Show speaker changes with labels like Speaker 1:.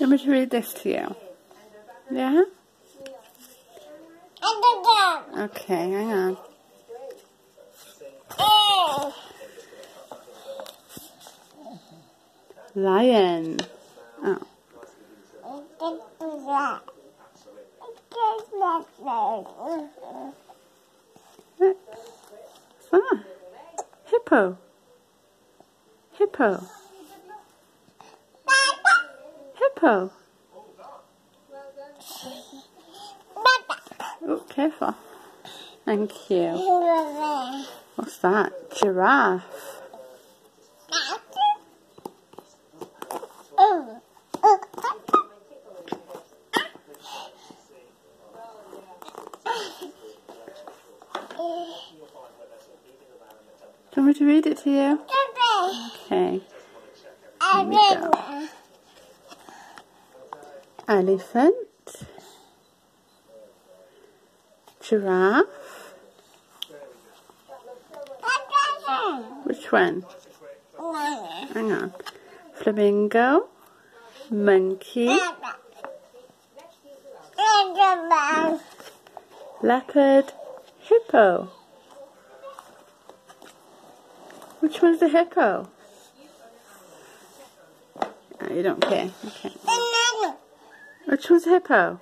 Speaker 1: Let me read this to you. Yeah? Okay, hang on. Lion. Oh. That? Hippo. Hippo. Hippo. Oh, careful. Thank you. What's that? Giraffe. Do you want me to read it to you? Okay. Here we go. Elephant. Giraffe. Which one? Hang on. Flamingo. Monkey. Leopard. Hippo. Which one's the hippo? Oh, you don't care. Okay. Which one's hippo?